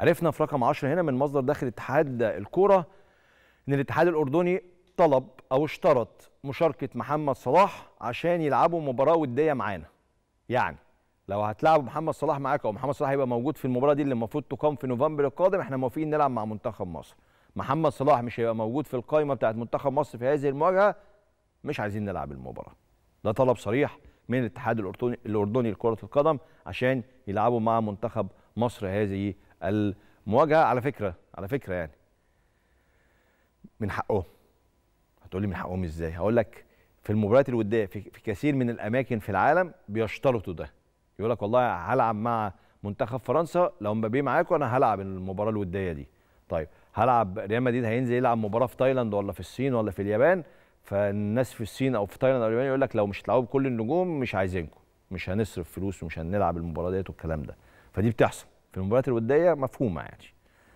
عرفنا في رقم 10 هنا من مصدر داخل اتحاد الكورة إن الاتحاد الأردني طلب أو اشترط مشاركة محمد صلاح عشان يلعبوا مباراة ودية معانا. يعني لو هتلعب محمد صلاح معاك أو محمد صلاح هيبقى موجود في المباراة دي اللي المفروض تقام في نوفمبر القادم إحنا موافقين نلعب مع منتخب مصر. محمد صلاح مش هيبقى موجود في القائمة بتاعت منتخب مصر في هذه المواجهة مش عايزين نلعب المباراة. ده طلب صريح من الاتحاد الاردني الأردني لكرة القدم عشان يلعبوا مع منتخب مصر هذه المواجهة على فكرة على فكرة يعني. من حقهم. هتقول لي من حقهم إزاي؟ هقول لك في المباريات الوديه في, في كثير من الأماكن في العالم بيشترطوا ده. يقول لك والله هلعب مع منتخب فرنسا لو مبابي معاكم أنا هلعب المباراة الوديه دي. طيب هلعب ريال مدريد هينزل يلعب مباراة في تايلاند ولا في الصين ولا في اليابان؟ فالناس في الصين أو في تايلاند أو اليابان يقول لك لو مش هتلعبوا بكل النجوم مش عايزينكم. مش هنصرف فلوس ومش هنلعب المباراة ديت والكلام ده. فدي بتحصل. في المباريات الوديه مفهومه يعني